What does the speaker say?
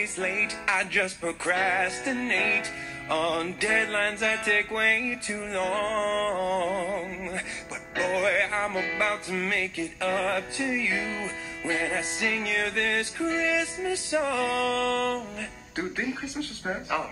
always late. I just procrastinate on deadlines that take way too long. But boy, I'm about to make it up to you when I sing you this Christmas song. Dude, didn't Christmas was pass? Oh,